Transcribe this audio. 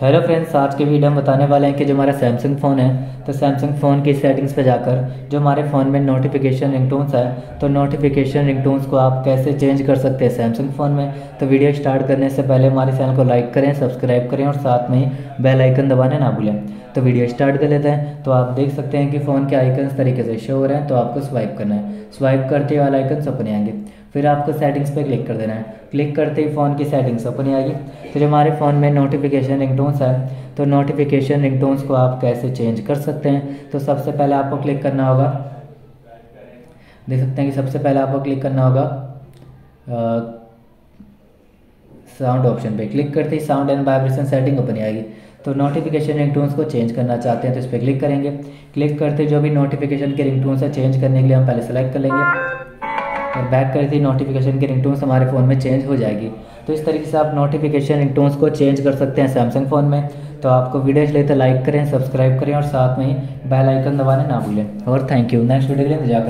Hello friends आज के video हम बताने वाले हैं कि जो हमारा सैमसंग फ़ोन है तो सैमसंग फ़ोन की सेटिंग्स पे जाकर जो हमारे फ़ोन में नोटिफिकेशन रिंगटोन्स है तो नोटिफिकेशन रिंगटोन्स को आप कैसे चेंज कर सकते हैं सैमसंग फ़ोन में? तो वीडियो स्टार्ट करने से पहले हमारे चैनल को लाइक करें सब्सक्राइब करें और साथ में ही बेल आइकन दबाने ना भूलें। तो वीडियो स्टार्ट कर लेते हैं। तो आप देख सकते हैं कि फ़ोन के आइकन तरीके से शो हो रहे हैं तो आपको स्वाइप करना है। स्वाइप करते वाले आइकन अपने आएँगे। फिर आपको सेटिंग्स पे क्लिक कर देना है। क्लिक करते ही फ़ोन की सेटिंग्स ओपन ही आएगी। फिर हमारे फ़ोन में नोटिफिकेशन रिंगटोन्स है। तो नोटिफिकेशन रिंगटोन्स को आप कैसे चेंज कर सकते हैं? तो सबसे पहले आपको क्लिक करना होगा। देख सकते हैं कि सबसे पहले आपको क्लिक करना होगा। साउंड ऑप्शन पे। क्लिक करते ही sound and vibration setting open ही आएगी। तो नोटिफिकेशन रिंगटोन्स को चेंज करना चाहते हैं तो इस पर क्लिक करेंगे। क्लिक करते जो भी नोटिफिकेशन के रिंगटोन्स है चेंज करने के लिए हम पहले सेलेक्ट कर लेंगे। और बैक कर दी नोटिफिकेशन की रिंगटोन्स हमारे फ़ोन में चेंज हो जाएगी। तो इस तरीके से आप नोटिफिकेशन रिंगटोन्स को चेंज कर सकते हैं सैमसंग फ़ोन में। तो आपको वीडियो इसलिए तो लाइक करें सब्सक्राइब करें और साथ में ही बेल आइकन दबाने ना भूलें। और थैंक यू नेक्स्ट वीडियो के लिए इंतज़ार